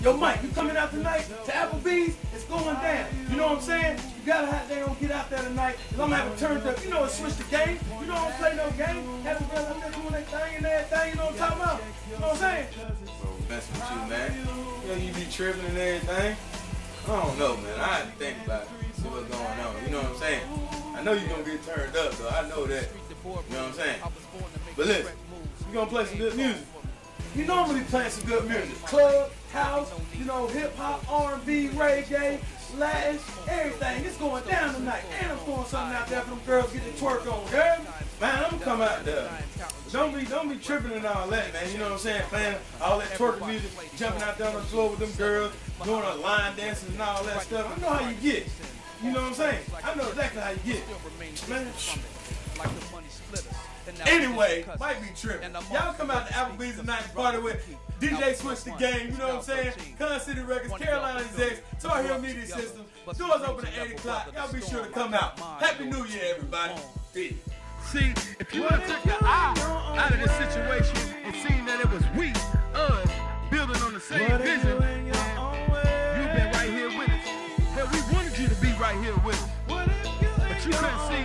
Yo, Mike, you coming out tonight to Applebee's? It's going down. You know what I'm saying? You gotta have they don't get out there tonight. Cause I'm gonna have it turned up. You know it Switch Tha Game. You know I don't play no game. Have the girls out there doing their thing and everything. You know what I'm talking about? You know what I'm saying? Bro, messing with you, man. You know you be tripping and everything. I don't know, man. I had to think about it. See what's going on. You know what I'm saying? I know you're gonna get turned up, though. I know that. You know what I'm saying? But listen, we gonna play some good music. You normally play some good music. Club, house, you know, hip hop, R&B, reggae, Latin, everything. It's going down tonight. And I'm throwing something out there for them girls get the twerk on, girl. Man, I'm gonna come out there. Don't be don't be tripping and all that, man. You know what I'm saying? Playing all that twerk music, jumping out there on the floor with them girls, doing a line dances and all that stuff. I know how you get. You know what I'm saying? I know exactly how you get. Man. Anyway, might be tripping. Y'all come out to Applebee's tonight and party with DJ Switch Tha Game, you know what I'm saying? Con City Records, Carolina Execs, Tar Heel Media System. Doors open at 8 o'clock. Y'all be sure to come out. Happy New Year, everybody. Peace. See, if you would have took the eye out of this situation and seen that it was we, us, building on the same vision, you've been right here with us. Hell, we wanted you to be right here with us. But you couldn't see